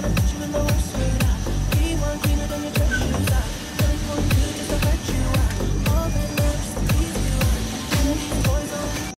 you know